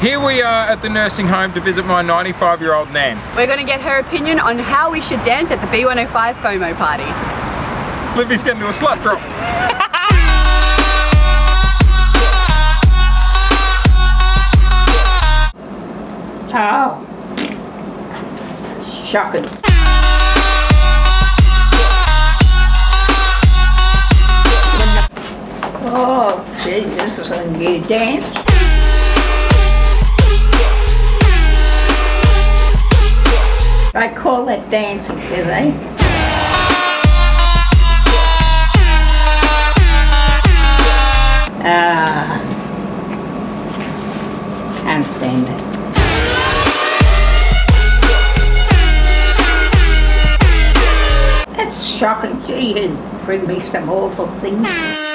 Here we are at the nursing home to visit my 95 year old nan. We're going to get her opinion on how we should dance at the B105 FOMO party. Libby's getting to a slut drop. Oh. Shocking. Oh, gee, this is a new dance. I call it dancing, do they? Ah, can't stand it. That's shocking. Gee, you bring me some awful things.